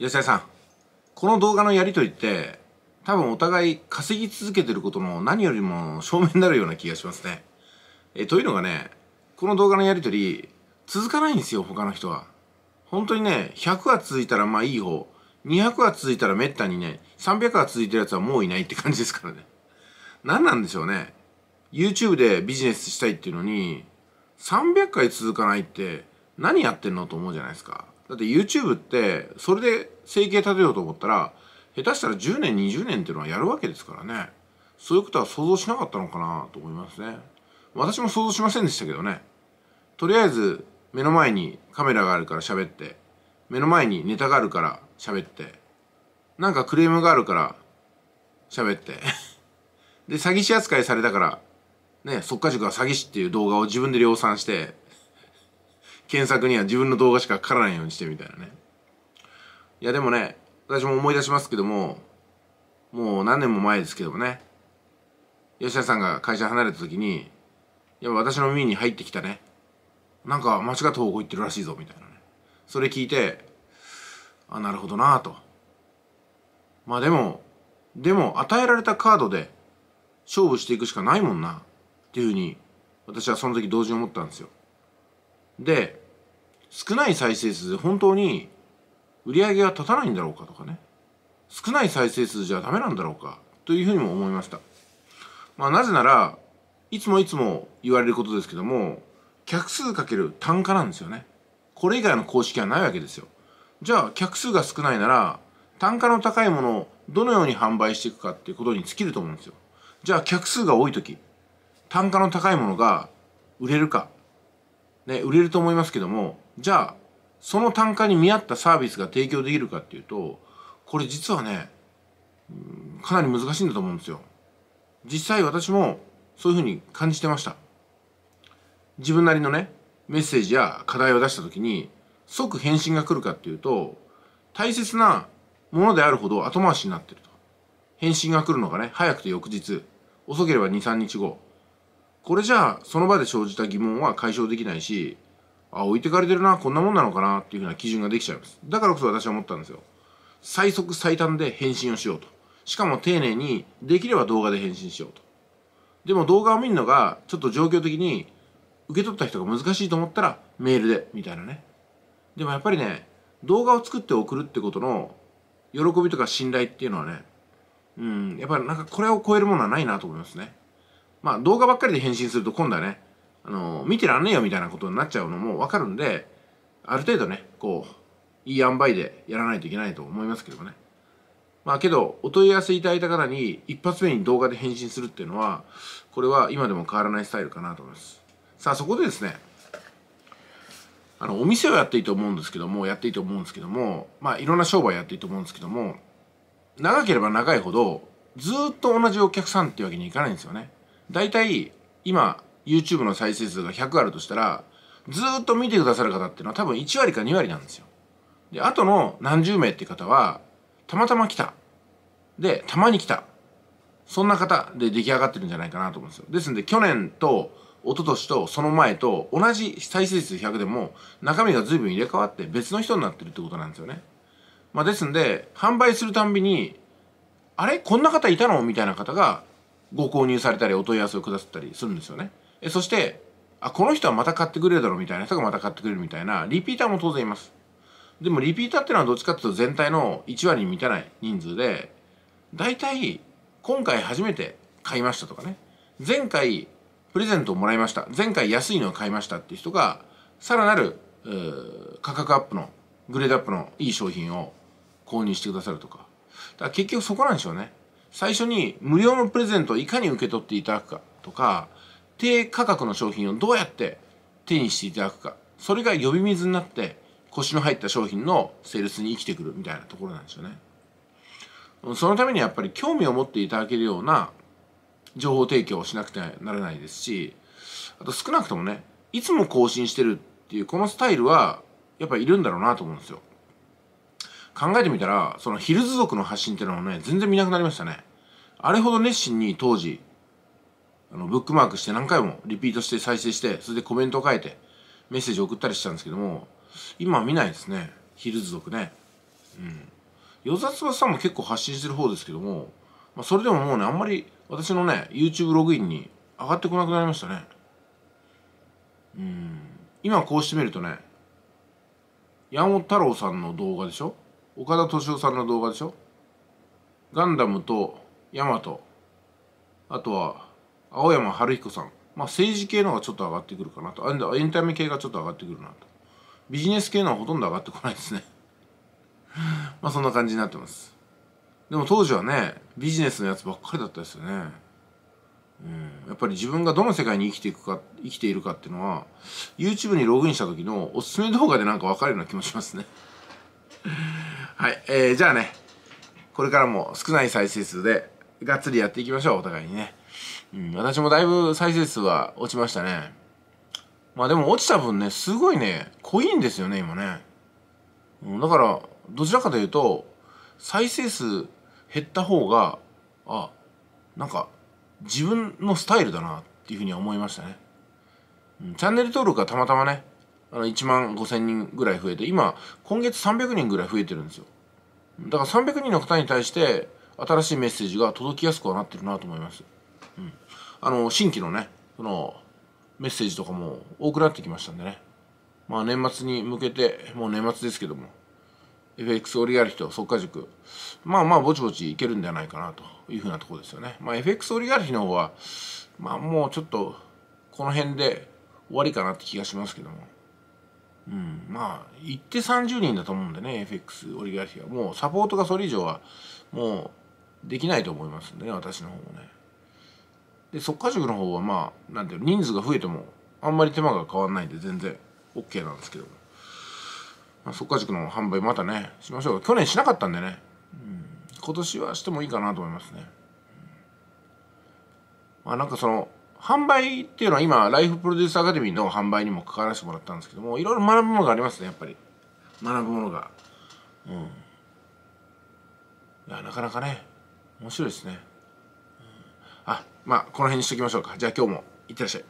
吉田さんこの動画のやりとりって多分お互い稼ぎ続けてることの何よりも証明になるような気がしますね。えというのがねこの動画のやりとり続かないんですよ他の人は。本当にね100は続いたらまあいい方。200は続いたらめったにね300は続いてるやつはもういないって感じですからね。何なんでしょうね。YouTube でビジネスしたいっていうのに300回続かないって何やってんのと思うじゃないですか。だって YouTube ってそれで生計立てようと思ったら下手したら10年20年っていうのはやるわけですからね。そういうことは想像しなかったのかなと思いますね。私も想像しませんでしたけどね。とりあえず目の前にカメラがあるから喋って目の前にネタがあるから喋ってなんかクレームがあるから喋ってで詐欺師扱いされたからね速稼塾は詐欺師っていう動画を自分で量産して検索には自分の動画しかかからないようにしてみたいなね。いやでもね私も思い出しますけどももう何年も前ですけどもね。吉田さんが会社離れた時にや私の耳に入ってきたね。なんか間違った方向行ってるらしいぞみたいなね。それ聞いてあなるほどなと。まあでもでも与えられたカードで勝負していくしかないもんなっていうふうに私はその時同時に思ったんですよ。で少ない再生数で本当に売り上げが立たないんだろうかとかね。少ない再生数じゃダメなんだろうか。というふうにも思いました。まあなぜならいつもいつも言われることですけども客数かける単価なんですよね。これ以外の公式はないわけですよ。じゃあ客数が少ないなら単価の高いものをどのように販売していくかっていうことに尽きると思うんですよ。じゃあ客数が多い時単価の高いものが売れるかね売れると思いますけどもじゃあその単価に見合ったサービスが提供できるかっていうとこれ実はねかなり難しいんだと思うんですよ。実際私もそういうふうに感じてました。自分なりのねメッセージや課題を出した時に即返信が来るかっていうと大切なものであるほど後回しになってると。返信が来るのがね早くて翌日遅ければ23日後。これじゃあその場で生じた疑問は解消できないしあ置いてかれてるなこんなもんなのかなっていうふうな基準ができちゃいます。だからこそ私は思ったんですよ。最速最短で返信をしようと。しかも丁寧にできれば動画で返信しようと。でも動画を見るのがちょっと状況的に受け取った人が難しいと思ったらメールでみたいなね。でもやっぱりね動画を作って送るってことの喜びとか信頼っていうのはねうんやっぱりなんかこれを超えるものはないなと思いますね。まあ動画ばっかりで返信すると今度はねあの見てらんねえよみたいなことになっちゃうのも分かるんである程度ねこういい塩梅でやらないといけないと思いますけどもね。まあけどお問い合わせいただいた方に一発目に動画で返信するっていうのはこれは今でも変わらないスタイルかなと思います。さあそこでですねあのお店をやっていいと思うんですけどもやっていいと思うんですけどもまあいろんな商売やっていいと思うんですけども長ければ長いほどずっと同じお客さんっていうわけにいかないんですよね。大体今 YouTube の再生数が100あるとしたらずっと見てくださる方っていうのは多分1割か2割なんですよ。であとの何十名って方はたまたま来た。でたまに来た。そんな方で出来上がってるんじゃないかなと思うんですよ。ですんで去年と一昨年とその前と同じ再生数100でも中身が随分入れ替わって別の人になってるってことなんですよね。まあ、ですんで販売するたんびにあれ？こんな方いたの？みたいな方がご購入されたりお問い合わせをくださったりするんですよね。えそしてあこの人はまた買ってくれるだろうみたいな人がまた買ってくれるみたいなリピーターも当然います。でもリピーターっていうのはどっちかっていうと全体の1割に満たない人数で大体今回初めて買いましたとかね前回プレゼントをもらいました前回安いのを買いましたっていう人がさらなる価格アップのグレードアップのいい商品を購入してくださるとかだから結局そこなんでしょうね最初に無料のプレゼントをいかに受け取っていただくかとか低価格の商品をどうやって手にしていただくかそれが呼び水になって腰の入った商品のセールスに生きてくるみたいなところなんですよね。そのためにやっぱり興味を持っていただけるような情報提供をしなくてはならないですしあと少なくともねいつも更新してるっていうこのスタイルはやっぱいるんだろうなと思うんですよ。考えてみたらそのヒルズ族の発信っていうのはね全然見なくなりましたね。あれほど熱心に当時あのブックマークして何回もリピートして再生してそれでコメントを書いてメッセージを送ったりしたんですけども今は見ないですね。ヒルズ族ね。うん。与沢翼さんも結構発信してる方ですけども、まあ、それでももうねあんまり私のね YouTube ログインに上がってこなくなりましたね。うん。今こうしてみるとね山本太郎さんの動画でしょ？岡田敏夫さんの動画でしょ？ガンダムとヤマト。あとは青山春彦さん。まあ政治系のがちょっと上がってくるかなと。エンタメ系がちょっと上がってくるなと。ビジネス系のはほとんど上がってこないですね。まあそんな感じになってます。でも当時はねビジネスのやつばっかりだったですよね。うん、やっぱり自分がどの世界に生きていくか生きているかっていうのは YouTube にログインした時のおすすめ動画でなんか分かるような気もしますね。はい、えー、じゃあねこれからも少ない再生数でがっつりやっていきましょうお互いにね、うん、私もだいぶ再生数は落ちましたね。まあでも落ちた分ねすごいね濃いんですよね今ね、うん、だからどちらかというと再生数減った方があなんか自分のスタイルだなっていうふうには思いましたね、うん、チャンネル登録がたまたまねあの1万5000人ぐらい増えて今今月300人ぐらい増えてるんですよ。だから300人の方に対して新しいメッセージが届きやすくはなってるなと思います、うん、あの新規のねそのメッセージとかも多くなってきましたんでね。まあ年末に向けてもう年末ですけども FX オリガルヒと速稼塾まあまあぼちぼちいけるんではないかなというふうなところですよね。まあ FX オリガルヒの方はまあもうちょっとこの辺で終わりかなって気がしますけども。うん。まあ行って30人だと思うんでね FX オリガルヒはもうサポートがそれ以上はもうできないと思いますんでね私の方もね。で速稼塾の方はまあなんていう人数が増えてもあんまり手間が変わらないんで全然 OK なんですけども。まあ、速稼塾の販売またねしましょう。去年しなかったんでね、うん、今年はしてもいいかなと思いますね、まあなんかその販売っていうのは今ライフプロデュースアカデミーの販売にも関わらせてもらったんですけどもいろいろ学ぶものがありますねやっぱり。学ぶものが。うん。いやなかなかね面白いですね、うん、あまあこの辺にしときましょうか。じゃあ今日もいってらっしゃい。